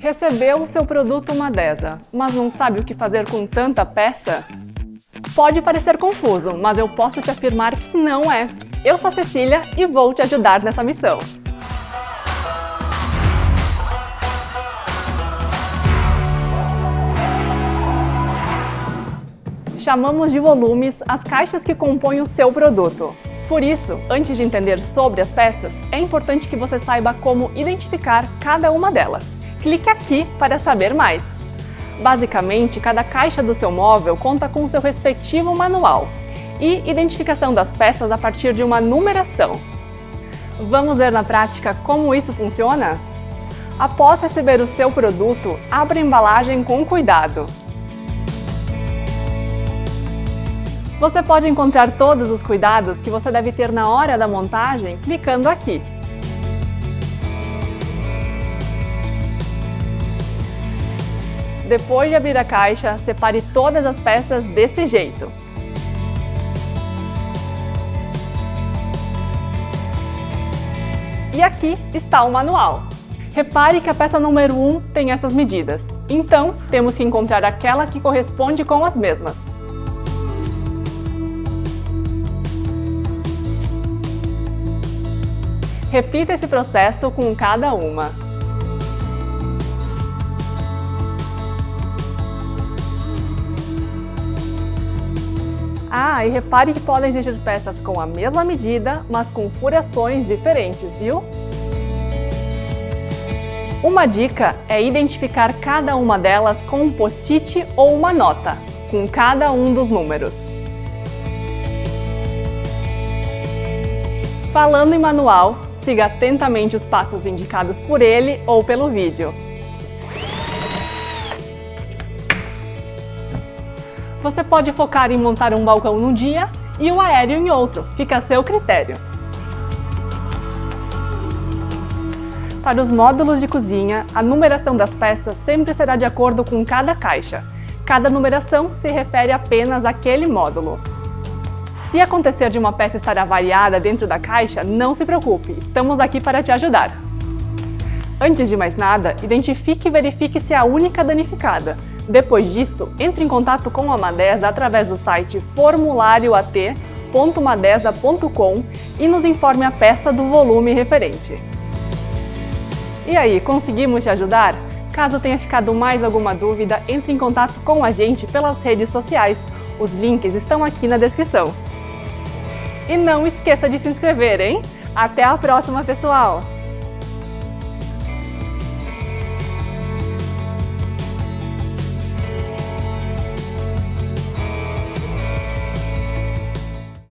Recebeu o seu produto Madesa, mas não sabe o que fazer com tanta peça? Pode parecer confuso, mas eu posso te afirmar que não é. Eu sou a Cecília e vou te ajudar nessa missão. Chamamos de volumes as caixas que compõem o seu produto. Por isso, antes de entender sobre as peças, é importante que você saiba como identificar cada uma delas. Clique aqui para saber mais. Basicamente, cada caixa do seu móvel conta com seu respectivo manual e identificação das peças a partir de uma numeração. Vamos ver na prática como isso funciona? Após receber o seu produto, abra a embalagem com cuidado. Você pode encontrar todos os cuidados que você deve ter na hora da montagem clicando aqui. Depois de abrir a caixa, separe todas as peças desse jeito. E aqui está o manual. Repare que a peça número 1 tem essas medidas, então temos que encontrar aquela que corresponde com as mesmas. Repita esse processo com cada uma. Ah, e repare que podem existir peças com a mesma medida, mas com furações diferentes, viu? Uma dica é identificar cada uma delas com um post-it ou uma nota, com cada um dos números. Falando em manual, Siga atentamente os passos indicados por ele ou pelo vídeo. Você pode focar em montar um balcão num dia e um aéreo em outro, fica a seu critério. Para os módulos de cozinha, a numeração das peças sempre será de acordo com cada caixa. Cada numeração se refere apenas àquele módulo. Se acontecer de uma peça estar avariada dentro da caixa, não se preocupe, estamos aqui para te ajudar. Antes de mais nada, identifique e verifique se é a única danificada. Depois disso, entre em contato com a Madesa através do site formularioat.madesa.com e nos informe a peça do volume referente. E aí, conseguimos te ajudar? Caso tenha ficado mais alguma dúvida, entre em contato com a gente pelas redes sociais. Os links estão aqui na descrição. E não esqueça de se inscrever, hein? Até a próxima, pessoal!